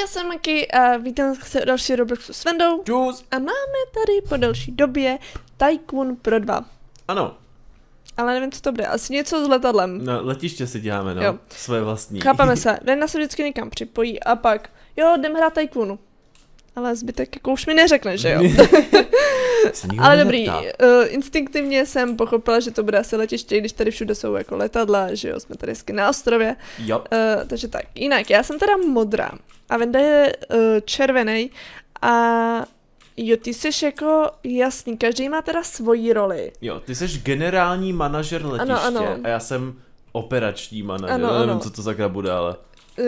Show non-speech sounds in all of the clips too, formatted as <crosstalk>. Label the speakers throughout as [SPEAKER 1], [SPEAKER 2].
[SPEAKER 1] já jsem Maki a vítám se u další Robloxu s Vendou.
[SPEAKER 2] Čus.
[SPEAKER 1] A máme tady po delší době Tycoon Pro 2.
[SPEAKER 2] Ano,
[SPEAKER 1] Ale nevím, co to bude. Asi něco s letadlem.
[SPEAKER 2] na letiště si děláme, no.
[SPEAKER 1] Jo.
[SPEAKER 2] Svoje vlastní.
[SPEAKER 1] Chápeme se. <laughs> Venda se vždycky někam připojí a pak, jo, jdem hrát Tycoonu. Ale zbytek jako už mi neřekne, že jo. <laughs> Ale dobrý, uh, instinktivně jsem pochopila, že to bude asi letiště, když tady všude jsou jako letadla, že jo, jsme tady hezky na ostrově.
[SPEAKER 2] Jo,
[SPEAKER 1] Uh, takže tak, jinak, já jsem teda modrá a Venda je uh, červený a jo, ty jsi jako jasný, každý má teda svoji roli.
[SPEAKER 2] jo, ty jsi generální manažer letiště
[SPEAKER 1] ano.
[SPEAKER 2] a já jsem operační manažer.
[SPEAKER 1] Ano,
[SPEAKER 2] Nevím,
[SPEAKER 1] ano.
[SPEAKER 2] co to zakra bude, ale...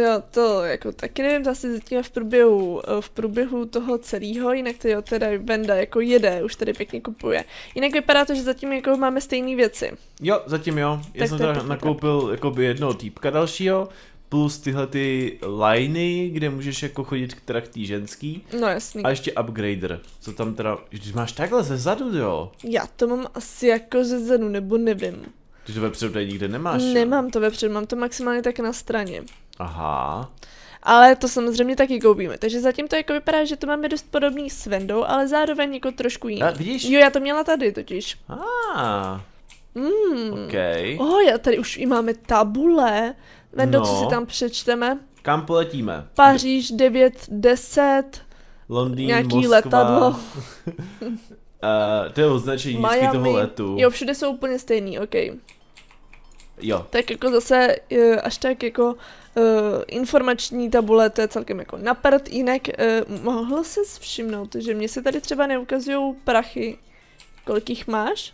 [SPEAKER 1] Jo, to jako taky nevím, zase zatím v průběhu, eh, v průběhu toho celého, jinak to jo, teda Venda jako jede, už tady pěkně kupuje. Jinak vypadá to, že zatím jako máme stejné věci.
[SPEAKER 2] Jo, zatím jo. Já
[SPEAKER 1] Tak
[SPEAKER 2] jsem teda
[SPEAKER 1] pěkně
[SPEAKER 2] nakoupil jakoby jednoho týpka dalšího, plus tyhle ty liney, kde můžeš jako chodit k- teda k tý ženský.
[SPEAKER 1] No jasný.
[SPEAKER 2] A ještě upgrader, co tam teda, když máš takhle ze zadu, jo.
[SPEAKER 1] Já to mám asi jako ze zadu, nebo nevím.
[SPEAKER 2] Ty to vepředu tady nikde nemáš, jo?
[SPEAKER 1] Nemám to vepředu, mám to maximálně tak na straně.
[SPEAKER 2] Aha.
[SPEAKER 1] Ale to samozřejmě taky koupíme. Takže zatím to jako vypadá, že to máme dost podobný s Vendou, ale zároveň jako trošku jiný.
[SPEAKER 2] A vidíš?
[SPEAKER 1] Jo, já to měla tady totiž.
[SPEAKER 2] Ah,
[SPEAKER 1] Mm.
[SPEAKER 2] OK.
[SPEAKER 1] Oh, já tady už i máme tabule. Vendo, no. co
[SPEAKER 2] No.
[SPEAKER 1] si tam přečteme?
[SPEAKER 2] Kam poletíme?
[SPEAKER 1] Paříž 9, 10,
[SPEAKER 2] Londýn,
[SPEAKER 1] nějaký
[SPEAKER 2] Moskva.
[SPEAKER 1] letadlo.
[SPEAKER 2] Uh, <laughs> to je označení toho letu.
[SPEAKER 1] Jo, všude jsou úplně stejný, ok.
[SPEAKER 2] Jo.
[SPEAKER 1] Tak jako zase eh, až tak jako uh, informační tabule, to je celkem jako naprt, jinak uh, mohl se všimnout, že mě se tady třeba neukazují prachy. Kolik jich máš?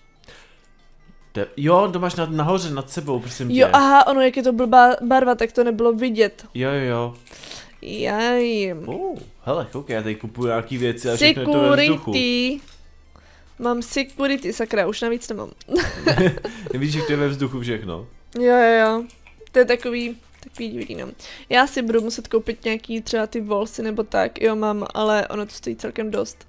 [SPEAKER 2] Te, jo, to máš nad, nahoře nad sebou, prosím
[SPEAKER 1] Jo,
[SPEAKER 2] tě.
[SPEAKER 1] aha, ono, jak je to blbá barva, tak to nebylo vidět.
[SPEAKER 2] Jo, jo, jo.
[SPEAKER 1] Jaj.
[SPEAKER 2] Uh, hele, koukej, já tady kupuju nějaký věci a všechno je to ve vzduchu.
[SPEAKER 1] Security. Mám security, sakra, už navíc nemám. <laughs>
[SPEAKER 2] Vidíš, jak to je ve vzduchu všechno.
[SPEAKER 1] Jo, jo, jo. To je takový, takový divný, no. Já si budu muset koupit nějaký třeba ty volsy nebo tak, jo mám, ale ono to stojí celkem dost.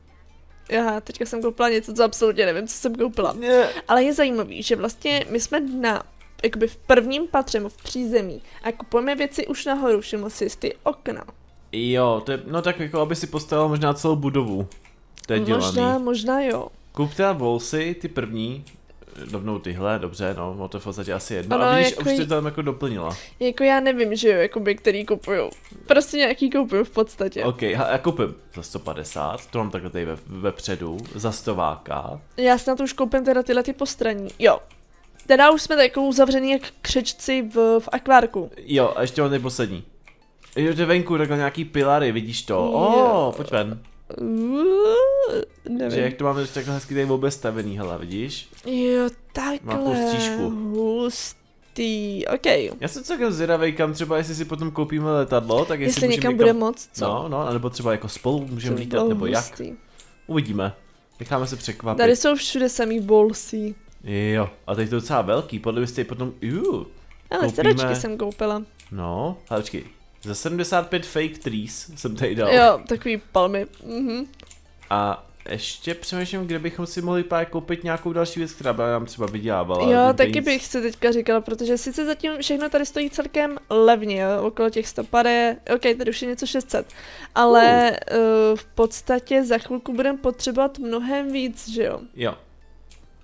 [SPEAKER 1] Aha, teďka jsem koupila něco, co absolutně nevím, co jsem koupila.
[SPEAKER 2] Ne.
[SPEAKER 1] Ale je zajímavý, že vlastně my jsme na jakoby v prvním patře, v přízemí a kupujeme věci už nahoru, všiml jsi ty okna.
[SPEAKER 2] Jo, to je, no tak jako, aby si postavil možná celou budovu. To je dělaný.
[SPEAKER 1] Možná, možná jo.
[SPEAKER 2] Kup teda volsy, ty první, rovnou tyhle, dobře, no, no to je v podstatě asi jedno.
[SPEAKER 1] Ano,
[SPEAKER 2] a vidíš,
[SPEAKER 1] jako
[SPEAKER 2] už jsi to tam jako doplnila.
[SPEAKER 1] Jako já nevím, že jo, jakoby, který kupuju. Prostě nějaký kupuju v podstatě.
[SPEAKER 2] OK, já koupím za 150, to mám takhle tady ve, vepředu, za stováka.
[SPEAKER 1] Já snad už koupím teda tyhle ty postraní. Jo. Teda už jsme jako uzavřený jak křečci v, v akvárku.
[SPEAKER 2] Jo, a ještě mám tady poslední. Jo, to venku, takhle nějaký pilary, vidíš to?
[SPEAKER 1] Jo.
[SPEAKER 2] O, pojď ven.
[SPEAKER 1] Uuu,
[SPEAKER 2] Že
[SPEAKER 1] nevím.
[SPEAKER 2] jak to máme takhle hezky tady obestavený, hele, vidíš?
[SPEAKER 1] Jo,
[SPEAKER 2] Má
[SPEAKER 1] takhle.
[SPEAKER 2] střížku.
[SPEAKER 1] Hustý. OK.
[SPEAKER 2] Já jsem celkem zvědavý, kam třeba, jestli si potom koupíme letadlo, tak jestli,
[SPEAKER 1] Jestli někam
[SPEAKER 2] někam...
[SPEAKER 1] bude moc, co?
[SPEAKER 2] No, no, nebo třeba jako spolu můžeme lítat, nebo jak.
[SPEAKER 1] hustý.
[SPEAKER 2] Uvidíme. Necháme se překvapit.
[SPEAKER 1] Tady jsou všude samý bolsy.
[SPEAKER 2] Jo, a teď to je docela velký, podle byste potom, uh,
[SPEAKER 1] Ale
[SPEAKER 2] Koupíme-
[SPEAKER 1] sedačky jsem koupila.
[SPEAKER 2] no, ale počkej, za 75 fake trees jsem tady dal.
[SPEAKER 1] Jo, takový palmy. Mhm.
[SPEAKER 2] A ještě přemýšlím, kde bychom si mohli právě koupit nějakou další věc, která by nám třeba vydělávala.
[SPEAKER 1] Jo, taky
[SPEAKER 2] peníz.
[SPEAKER 1] bych se teďka říkala, protože sice zatím všechno tady stojí celkem levně, jo, okolo těch 100 je, ok, tady už je něco 600, ale uh. v podstatě za chvilku budeme potřebovat mnohem víc, že jo?
[SPEAKER 2] Jo.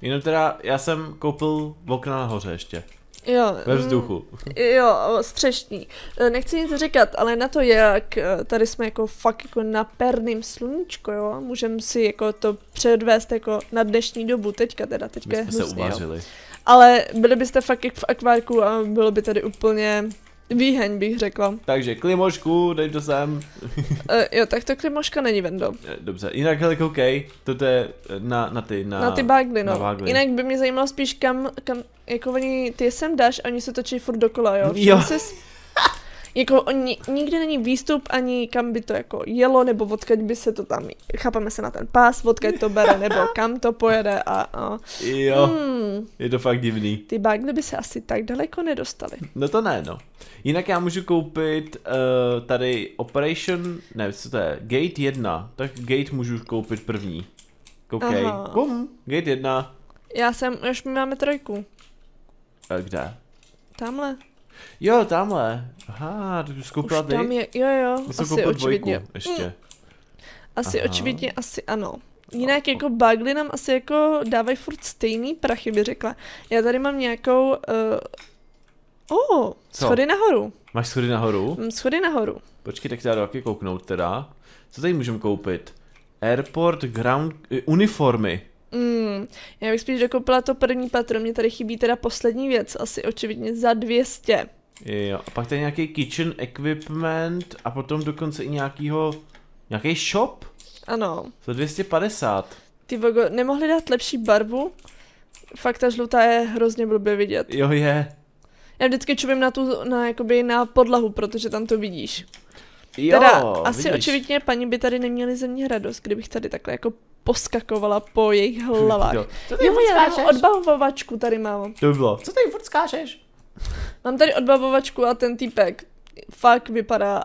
[SPEAKER 2] Jenom teda, já jsem koupil okna nahoře ještě,
[SPEAKER 1] Jo.
[SPEAKER 2] ve
[SPEAKER 1] mm,
[SPEAKER 2] vzduchu.
[SPEAKER 1] Jo, střešní. Eh, Nechci nic říkat, ale na to, jak eh, tady jsme jako fakt jako na perným sluníčko, jo, můžeme si jako to předvést jako na dnešní dobu, teďka teda, teďka
[SPEAKER 2] My
[SPEAKER 1] je
[SPEAKER 2] jsme se
[SPEAKER 1] hnusně, jo.
[SPEAKER 2] uvařili.
[SPEAKER 1] Ale byli byste fakt jak v akvárku a bylo by tady úplně výheň, bych řekla.
[SPEAKER 2] Takže klimošku, dej to sem.
[SPEAKER 1] Uh, <laughs> jo, tak to klimoška není vendo.
[SPEAKER 2] Eh, Dobře, jinak hele, koukej, toto je eh, na, na ty, na...
[SPEAKER 1] Na, ty bagly, no.
[SPEAKER 2] na bagly.
[SPEAKER 1] Jinak by mě zajímalo spíš kam, kam, jako oni, ty je sem dáš a oni se točí furt dokola, jo.
[SPEAKER 2] Jo.
[SPEAKER 1] Všiml Jsi? Jako oni, nikdy není výstup ani kam by to jako jelo, nebo odkaď by se to tam, chápeme se na ten pás, odkaď to bere, nebo kam to pojede a, a
[SPEAKER 2] Jo,
[SPEAKER 1] hmm,
[SPEAKER 2] je to fakt divný.
[SPEAKER 1] ty bagly by se asi tak daleko nedostaly.
[SPEAKER 2] No to ne, no. Jinak já můžu koupit uh, tady Operation, ne, co to je, Gate 1, tak Gate můžu koupit první. Koukej,
[SPEAKER 1] Aha.
[SPEAKER 2] bum, Gate 1,
[SPEAKER 1] Já jsem, už my máme trojku.
[SPEAKER 2] uh, kde?
[SPEAKER 1] Tamhle.
[SPEAKER 2] Jo, tamhle. Aha, ty už koupila
[SPEAKER 1] Už
[SPEAKER 2] ty?
[SPEAKER 1] tam je, jo jo, asi očividně.
[SPEAKER 2] dvojku ještě.
[SPEAKER 1] Asi
[SPEAKER 2] Aha.
[SPEAKER 1] očividně, asi ano. Jinak jako bagly nám asi jako dávají furt stejný prachy, by řekla. Já tady mám nějakou... Uh... Oh,
[SPEAKER 2] Co?
[SPEAKER 1] schody nahoru.
[SPEAKER 2] Máš schody nahoru?
[SPEAKER 1] Mám schody nahoru.
[SPEAKER 2] Počkej, tak já jdu taky kouknout teda. Co tady můžeme koupit? Airport ground... eh, uniformy.
[SPEAKER 1] Mm, já bych spíš dokoupila to první patro, mě tady chybí teda poslední věc, asi očividně za 200.
[SPEAKER 2] Jo, a pak tady nějaký kitchen equipment a potom dokonce i nějakýho... Nějaký shop?
[SPEAKER 1] Ano.
[SPEAKER 2] Za 250.
[SPEAKER 1] Ty vogo, nemohli dát lepší barvu? Fakt ta žlutá je hrozně blbě vidět.
[SPEAKER 2] Jo, je.
[SPEAKER 1] Já vždycky čumím na tu, na, jakoby na podlahu, protože tam to vidíš.
[SPEAKER 2] Jo,
[SPEAKER 1] Teda, asi
[SPEAKER 2] vidíš.
[SPEAKER 1] očividně paní by tady neměli ze mě radost, kdybych tady takhle jako poskakovala po jejich hlavách.
[SPEAKER 2] Jo.
[SPEAKER 1] Jo, já mám odbavovačku tady mám.
[SPEAKER 2] To by bylo.
[SPEAKER 3] Co tady furt skáčeš?
[SPEAKER 1] Mám tady odbavovačku a ten týpek fakt vypadá,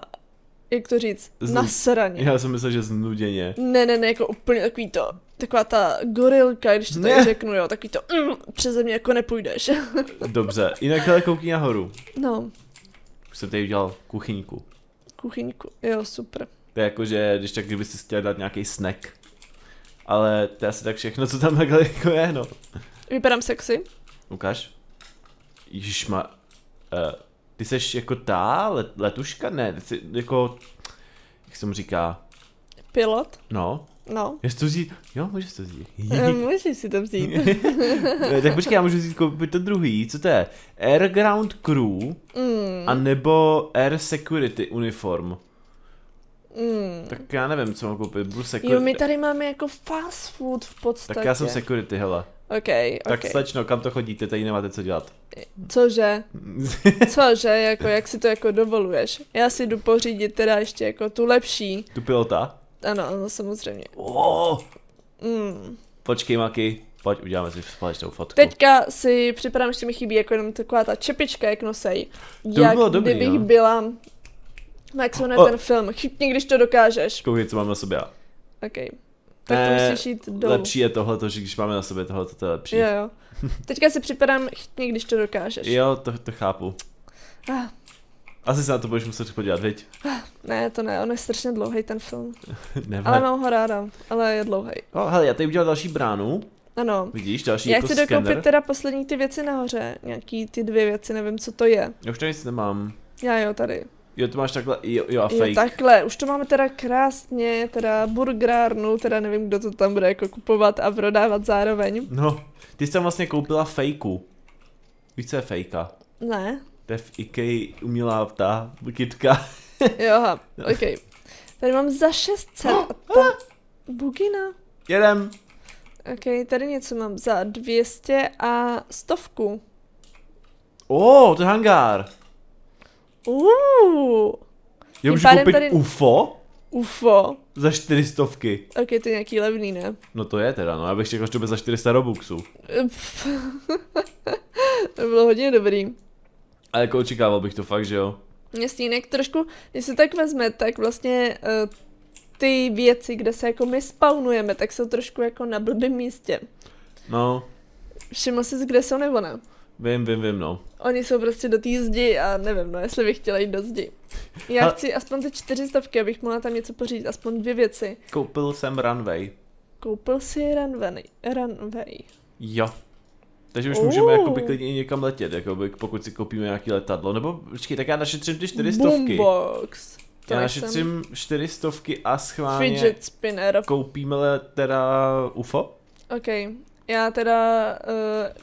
[SPEAKER 1] jak to říct,
[SPEAKER 2] Znu-
[SPEAKER 1] nasraně.
[SPEAKER 2] Já jsem myslel, že znuděně.
[SPEAKER 1] Ne, ne, ne, jako úplně takový to, taková ta gorilka, když to
[SPEAKER 2] Ne.
[SPEAKER 1] tak řeknu, jo, takový to, mm, přeze mě jako nepůjdeš. <laughs>
[SPEAKER 2] Dobře, jinak ale koukni nahoru.
[SPEAKER 1] no,
[SPEAKER 2] Už jsem tady udělal kuchyňku.
[SPEAKER 1] kuchyňku, jo, super.
[SPEAKER 2] To je jako, že když tak, kdyby si chtěl dát nějaký snack. Ale to je asi tak všechno, co tam takhle jako je, no.
[SPEAKER 1] Vypadám sexy?
[SPEAKER 2] Ukáž. Ježišma, uh, ty seš jako ta let, letuška? Ne, ty jsi jako, jak se mu říká,
[SPEAKER 1] Pilot?
[SPEAKER 2] no.
[SPEAKER 1] No.
[SPEAKER 2] Jestli to vzít, jo, můžeš to vzít.
[SPEAKER 1] Eh, Můžeš si to vzít.
[SPEAKER 2] Eh, <laughs> tak počkej, já můžu vzít koupit to druhý, co to je? Air Ground Crew,
[SPEAKER 1] Mm,
[SPEAKER 2] a nebo Air Security uniform.
[SPEAKER 1] Mm.
[SPEAKER 2] Tak já nevím, co mám koupit, budu security.
[SPEAKER 1] Jo, my tady máme jako fast food v podstatě.
[SPEAKER 2] Tak já jsem security, hele.
[SPEAKER 1] Ok,
[SPEAKER 2] Tak
[SPEAKER 1] ok.
[SPEAKER 2] slečno, kam to chodíte, tady nemáte co dělat.
[SPEAKER 1] Cože? <laughs> Cože, jako jak si to jako dovoluješ? Já si jdu pořídit teda ještě jako tu lepší.
[SPEAKER 2] tu pilota?
[SPEAKER 1] Ano, ano, samozřejmě.
[SPEAKER 2] Oh,
[SPEAKER 1] Mm.
[SPEAKER 2] počkej, Maki, pojď, uděláme si společnou fotku.
[SPEAKER 1] Teďka si připadám, ještě mi chybí jako jenom taková ta čepička, jak nosej.
[SPEAKER 2] by
[SPEAKER 1] Jak
[SPEAKER 2] bylo dobrý,
[SPEAKER 1] kdybych
[SPEAKER 2] no.
[SPEAKER 1] byla... No, jak se jmenuje
[SPEAKER 2] O.
[SPEAKER 1] ten film? Chytni, když to dokážeš.
[SPEAKER 2] Koukej, co mám na sobě. já.
[SPEAKER 1] Ok. Tak to
[SPEAKER 2] Ne,
[SPEAKER 1] musíš jít dolů.
[SPEAKER 2] Lepší je tohle, že když máme na sobě tohle, to je lepší.
[SPEAKER 1] Jo, jo. Teďka si připadám, chytni, když to dokážeš.
[SPEAKER 2] Jo, to, to chápu.
[SPEAKER 1] Ah,
[SPEAKER 2] Asi se na to budeš muset podívat, viď?
[SPEAKER 1] ne, to ne, on je strašně dlouhý ten film. <laughs> Ale mám ho ráda, ale je dlouhý.
[SPEAKER 2] Oh, hele, já tady udělal další bránu,
[SPEAKER 1] Ano.
[SPEAKER 2] vidíš, další
[SPEAKER 1] Já
[SPEAKER 2] jako
[SPEAKER 1] chci
[SPEAKER 2] skener.
[SPEAKER 1] dokoupit teda poslední ty věci nahoře. Nějaký ty dvě věci, nevím, co to je.
[SPEAKER 2] Já už tady nic nemám.
[SPEAKER 1] Já jo, tady.
[SPEAKER 2] Jo, to máš takhle, jo, jo a
[SPEAKER 1] Jo,
[SPEAKER 2] fake.
[SPEAKER 1] takhle, už to máme teda krásně, teda burgerárnu, teda nevím, kdo to tam bude jako kupovat a prodávat zároveň.
[SPEAKER 2] No, ty jsi tam vlastně koupila fejku. Víš, co je fejka?
[SPEAKER 1] Ne?
[SPEAKER 2] To je v IKEA umělá ta kytka. <laughs>
[SPEAKER 1] Jo, aha, ok. Tady mám za 600 a ta bugina.
[SPEAKER 2] Jedem.
[SPEAKER 1] Ok, tady něco mám za 200 a stovku.
[SPEAKER 2] O, oh, to je hangár.
[SPEAKER 1] Uuu,
[SPEAKER 2] Já můžu koupit
[SPEAKER 1] tady-
[SPEAKER 2] UFO
[SPEAKER 1] ufo.
[SPEAKER 2] za čtyřistovky.
[SPEAKER 1] Ok, to je nějaký levný, ne?
[SPEAKER 2] No to je teda, no já bych čekal, že to bude za 400 robuxů. <laughs>
[SPEAKER 1] To bylo hodně dobrý.
[SPEAKER 2] A jako očekával bych to fakt, že jo.
[SPEAKER 1] Stínek trošku, když se tak vezme, tak vlastně uh, ty věci, kde se jako my spawnujeme, tak jsou trošku jako na blbém místě.
[SPEAKER 2] No,
[SPEAKER 1] Všiml jsi, kde jsou nebo ne?
[SPEAKER 2] Vím, vím, vím, no.
[SPEAKER 1] Oni jsou prostě do té zdi a nevím, no, jestli bych chtěla jít do zdi. Já
[SPEAKER 2] Ale-
[SPEAKER 1] chci aspoň ty čtyři stovky, abych mohla tam něco pořídit, aspoň dvě věci.
[SPEAKER 2] Koupil jsem runway.
[SPEAKER 1] Koupil si runway. runway.
[SPEAKER 2] Jo. Takže už
[SPEAKER 1] Oh.
[SPEAKER 2] můžeme jakoby klidně i někam letět, jakoby, pokud si koupíme nějaký letadlo. Nebo počkej, tak já našetřím ty čtyřistovky.
[SPEAKER 1] Boombox. To
[SPEAKER 2] Já
[SPEAKER 1] jsem
[SPEAKER 2] našetřím čtyřistovky a schválně
[SPEAKER 1] Fidget spinner.
[SPEAKER 2] koupíme teda UFO.
[SPEAKER 1] OK. Já teda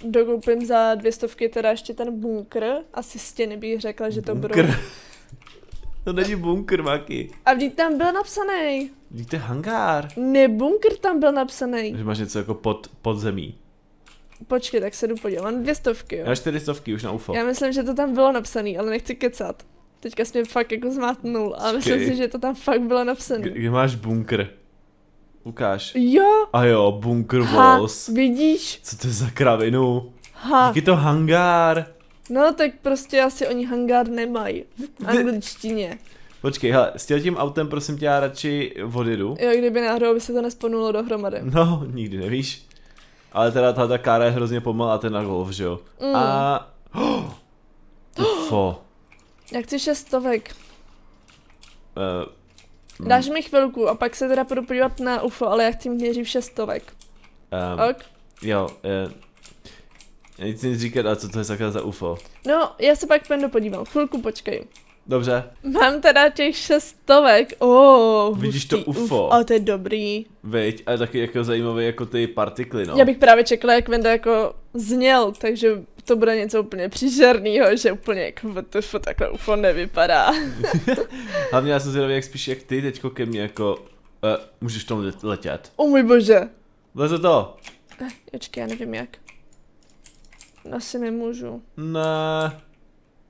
[SPEAKER 1] uh, dokoupím za dvě stovky teda ještě ten bunkr. Asi stěny bych řekla, že to
[SPEAKER 2] Bunkr.
[SPEAKER 1] budou. <laughs>
[SPEAKER 2] to není bunkr, Maki.
[SPEAKER 1] A vždyť tam byl napsaný.
[SPEAKER 2] Víte, hangár.
[SPEAKER 1] Ne, bunkr tam byl napsaný.
[SPEAKER 2] Že máš něco jako pod, pod zemí.
[SPEAKER 1] Počkej, tak se jdu podívat. Mám dvě stovky, jo.
[SPEAKER 2] Já čtyřistovky už na UFO.
[SPEAKER 1] Já myslím, že to tam bylo napsaný, ale nechci kecat. Teďka jsi mě fakt jako zmátnul, ale myslím si, že to tam fakt bylo napsané.
[SPEAKER 2] Kde máš bunkr? Ukáž.
[SPEAKER 1] Jo,
[SPEAKER 2] A jo, bunkr
[SPEAKER 1] ha,
[SPEAKER 2] Walls.
[SPEAKER 1] vidíš?
[SPEAKER 2] Co to je za kravinu?
[SPEAKER 1] Ha,
[SPEAKER 2] Díky to hangár.
[SPEAKER 1] no tak prostě asi oni hangár nemají. V angličtině.
[SPEAKER 2] Počkej, hele, s tím autem prosím tě já radši odjedu.
[SPEAKER 1] Jo, kdyby náhodou by se to nesponulo dohromady.
[SPEAKER 2] No, nikdy nevíš. Ale teda tahle kára je hrozně pomalá, ten na golf, že jo?
[SPEAKER 1] Mm.
[SPEAKER 2] A... <gasps> Oh, <gasps> UFO.
[SPEAKER 1] Já chci šestovek.
[SPEAKER 2] Uh,
[SPEAKER 1] Dáš mi chvilku a pak se teda půjdu podívat na UFO, ale já chci mít nejdřív šestovek.
[SPEAKER 2] um,
[SPEAKER 1] Ok?
[SPEAKER 2] Jo, uh, nic nic říkat, a co to je sakra za UFO.
[SPEAKER 1] No, já se pak půjdu podívám. Chvilku počkej.
[SPEAKER 2] Dobře,
[SPEAKER 1] Mám teda těch šestovek. Oh,
[SPEAKER 2] Vidíš to
[SPEAKER 1] hustý
[SPEAKER 2] UFO?
[SPEAKER 1] A to je dobrý.
[SPEAKER 2] viď, a taky jako zajímavé jako ty partikly, no.
[SPEAKER 1] Já bych právě čekala, jak Venda jako zněl, takže to bude něco úplně příšernýho, že úplně jako WTF, takhle UFO nevypadá. <laughs>
[SPEAKER 2] Hlavně já jsem zvědavý, jak spíš jak ty teďko ke mně jako, uh, můžeš v tom let- letět.
[SPEAKER 1] O můj bože.
[SPEAKER 2] Leze to?
[SPEAKER 1] Eh, Počkej, já nevím jak. Asi nemůžu.
[SPEAKER 2] Ne.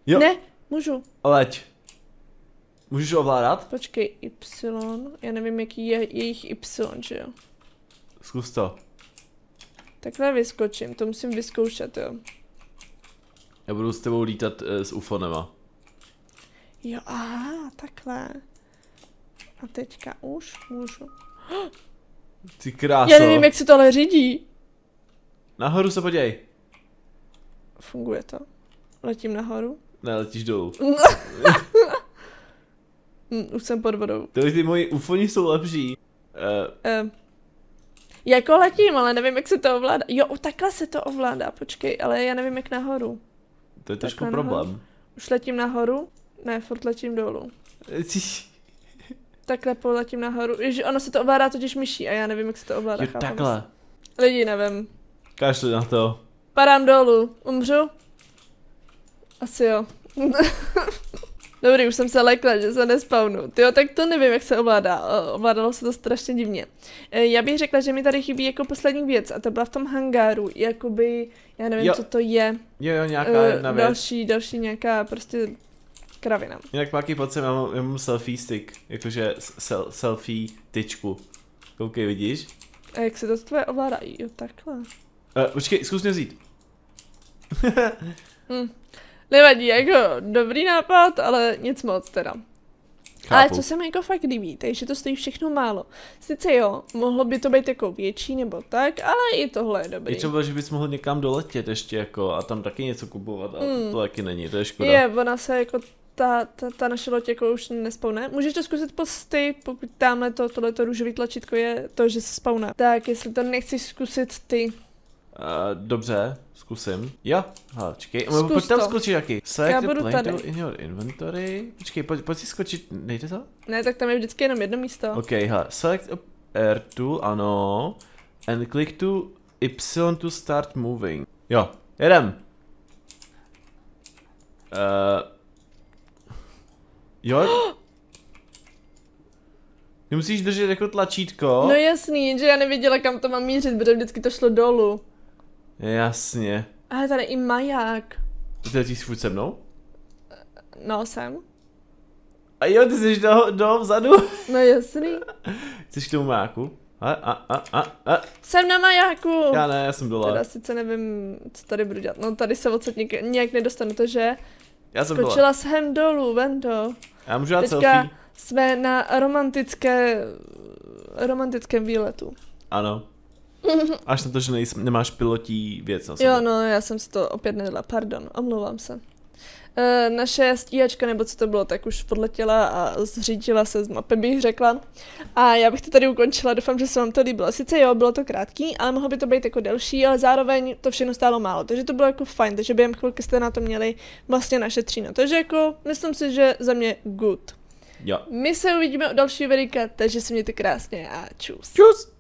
[SPEAKER 2] Jo,
[SPEAKER 1] Ne, můžu.
[SPEAKER 2] leď. Můžeš ovládat?
[SPEAKER 1] Počkej, Y. Já nevím, jaký je jejich Y, že jo.
[SPEAKER 2] Zkus to.
[SPEAKER 1] Takhle vyskočím, to musím vyzkoušet, jo.
[SPEAKER 2] Já budu s tebou lítat uh, s ufonema.
[SPEAKER 1] Jo, aha, takhle. A teďka už můžu. <gasps>
[SPEAKER 2] Ty kráso.
[SPEAKER 1] Já nevím, jak se to ale řídí.
[SPEAKER 2] Nahoru se podívej.
[SPEAKER 1] Funguje to. Letím nahoru.
[SPEAKER 2] Ne, letíš dolů. <laughs>
[SPEAKER 1] Hm, už jsem pod vodou.
[SPEAKER 2] Ty, ty moji ufoni jsou lepší. Uh,
[SPEAKER 1] Eh, jako letím, ale nevím, jak se to ovládá. Jo, takhle se to ovládá, počkej, ale já nevím, jak nahoru.
[SPEAKER 2] to je trošku
[SPEAKER 1] nahoru.
[SPEAKER 2] problém.
[SPEAKER 1] Už letím nahoru? Ne, furt letím dolů. <laughs> Takhle poletím nahoru. Ježi, ono se to ovládá totiž myší a já nevím, jak se to ovládá.
[SPEAKER 2] Jo, takhle.
[SPEAKER 1] se. Lidi, nevím.
[SPEAKER 2] Kašli na to.
[SPEAKER 1] Padám dolů. Umřu? Asi jo. <laughs> Dobrý, už jsem se lekla, že se nespavnu. Tyjo, tak to nevím, jak se ovládá. Ovládalo se to strašně divně. E, Já bych řekla, že mi tady chybí jako poslední věc a to byla v tom hangáru. Jakoby, já nevím,
[SPEAKER 2] Jo.
[SPEAKER 1] co to je.
[SPEAKER 2] Jo, jo, nějaká
[SPEAKER 1] E,
[SPEAKER 2] jedna věc.
[SPEAKER 1] další, další nějaká prostě kravina.
[SPEAKER 2] Jinak pak pocit, já mám, já mám selfie stick, jakože sel, selfie tyčku. Koukej, vidíš?
[SPEAKER 1] A jak se to tvoje ovládá? Jo, takhle.
[SPEAKER 2] Uh, počkej, zkus mě vzít. <laughs>
[SPEAKER 1] Hm. Nevadí, jako dobrý nápad, ale nic moc teda. Ale
[SPEAKER 2] Chápu.
[SPEAKER 1] co se mi jako fakt líbí, takže to stojí všechno málo. Sice jo, mohlo by to být jako větší nebo tak, ale i tohle je dobrý.
[SPEAKER 2] Je třeba, že bys mohl někam doletět ještě jako a tam taky něco kupovat a
[SPEAKER 1] Mm.
[SPEAKER 2] to, to taky není, to je škoda.
[SPEAKER 1] Je, ona se jako ta, ta, ta naše loď jako už nespawne. Můžeš to zkusit posty, pokud tamhle to, tohleto růžový tlačítko je to, že se spawne. Tak, jestli to nechceš zkusit ty.
[SPEAKER 2] Uh, dobře, zkusím. Jo, ha, čekej,
[SPEAKER 1] Zkus
[SPEAKER 2] pojď tam
[SPEAKER 1] to.
[SPEAKER 2] skočit jaký. Select
[SPEAKER 1] Já
[SPEAKER 2] the
[SPEAKER 1] budu
[SPEAKER 2] plane
[SPEAKER 1] tady.
[SPEAKER 2] in your inventory. Počkej, pojď, pojď si skočit, nejde to?
[SPEAKER 1] Ne, tak tam je vždycky jenom jedno místo.
[SPEAKER 2] Ok, ha, select a air tool, ano. And click to Y to start moving. Jo, jedem. Uh, jo. <gasps> Ty musíš držet jako tlačítko.
[SPEAKER 1] No jasný, že já nevěděla, kam to mám mířit, protože vždycky to šlo dolů.
[SPEAKER 2] Jasně.
[SPEAKER 1] Ale tady i maják.
[SPEAKER 2] Ty letíš furt se mnou?
[SPEAKER 1] No, jsem.
[SPEAKER 2] A jo, ty jsi do, do vzadu. <laughs>
[SPEAKER 1] No jasný.
[SPEAKER 2] Jsi k tomu máku? A, a, a, a, a.
[SPEAKER 1] Jsem na majáku.
[SPEAKER 2] Já ne, já jsem dole.
[SPEAKER 1] Teda sice nevím, co tady budu dělat. No tady se odsud nějak, nějak nedostanu, to že
[SPEAKER 2] Já jsem dole.
[SPEAKER 1] skočila jsem dolů, Vendo.
[SPEAKER 2] Já můžu dát
[SPEAKER 1] Teďka
[SPEAKER 2] selfie?
[SPEAKER 1] jsme na romantické, romantickém výletu.
[SPEAKER 2] Ano. <laughs> Až na to, že nejsm, nemáš pilotí věc na sobě.
[SPEAKER 1] Jo, no, já jsem si to opět nedala, pardon, omlouvám se. E, naše stíhačka, nebo co to bylo, tak už podletěla a zřídila se z mapy, bych řekla. A já bych to tady ukončila, doufám, že se vám to líbilo. Sice jo, bylo to krátký, ale mohlo by to být jako delší, ale zároveň to všechno stálo málo, takže to bylo jako fajn, takže během chvilky jste na to měli vlastně naše tříno. Takže jako, myslím si, že za mě good.
[SPEAKER 2] Jo.
[SPEAKER 1] My se uvidíme u dalšího videa, takže se mějte krásně a čus.
[SPEAKER 2] Čus!